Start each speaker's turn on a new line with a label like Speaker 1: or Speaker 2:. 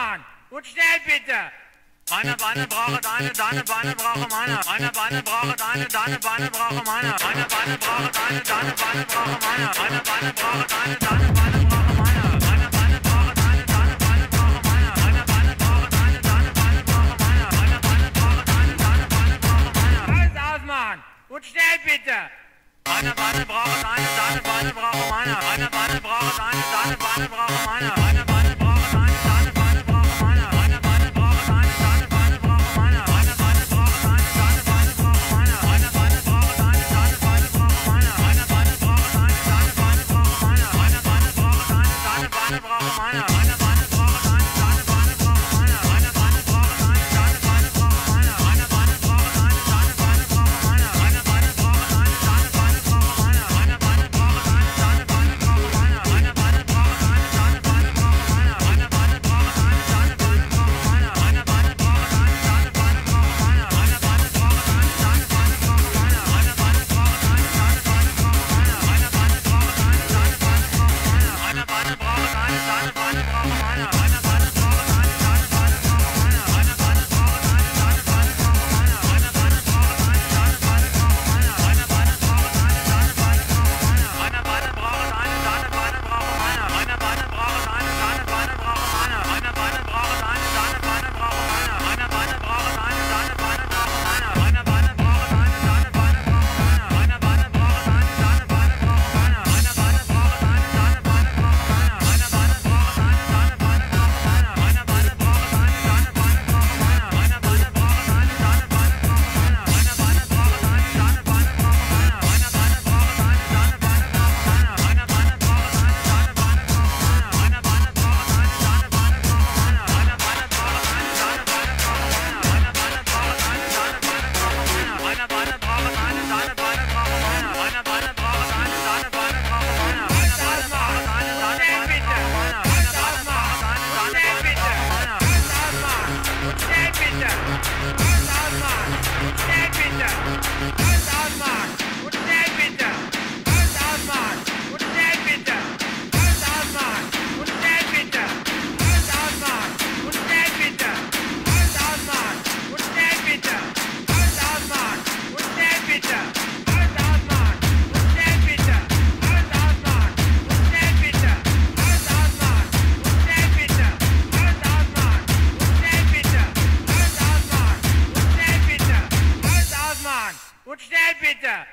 Speaker 1: Und schnell bitte! Meine Beine brauche deine, deine Beine brauche meine. Meine Beine brauche deine, deine Beine brauche meine. Meine Beine brauche deine, deine Beine brauche meine. Meine Beine brauche deine, deine Beine brauche meine. Meine Beine brauche deine, deine Beine brauche meine. Meine Beine brauche deine, deine Beine brauche meine. Meine Beine brauche deine, deine Beine brauche meine. Alles ausmachen! Und schnell bitte! Meine Beine brauche deine, deine Beine brauche meine. Meine Beine brauche deine, deine Beine brauche meine. Meine Dead bitte! Alles ausmachen! Dead bitte! Júpiter